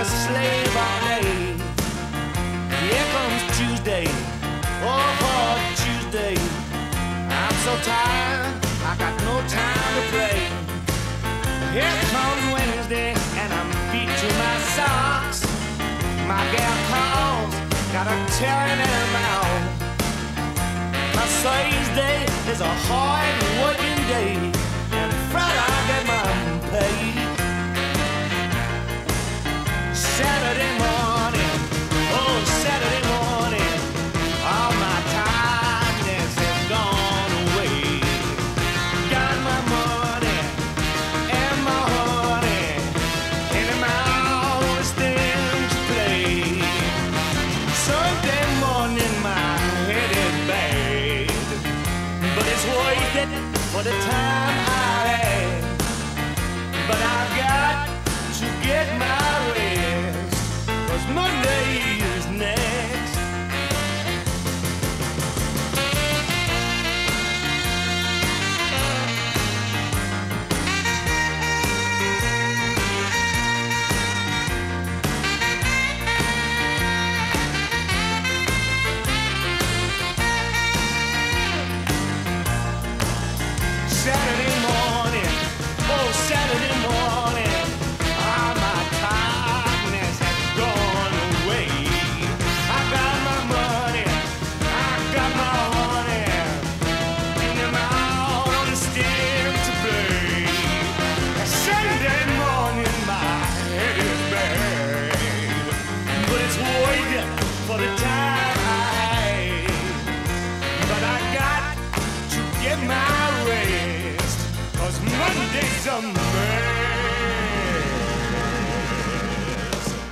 a slave all day. Here comes Tuesday, oh poor Tuesday. I'm so tired, I got no time to play. Here comes Wednesday, and I'm beat to my socks. My gal calls, got a tearing in her mouth. My Thursday is a hard working day, Saturday morning, oh Saturday morning, all my tiredness has gone away. Got my money and my honey, and am to play. Sunday morning, my head is bad, but it's worth it for the time I had. But I've got to get my get my rest. Cause Monday's a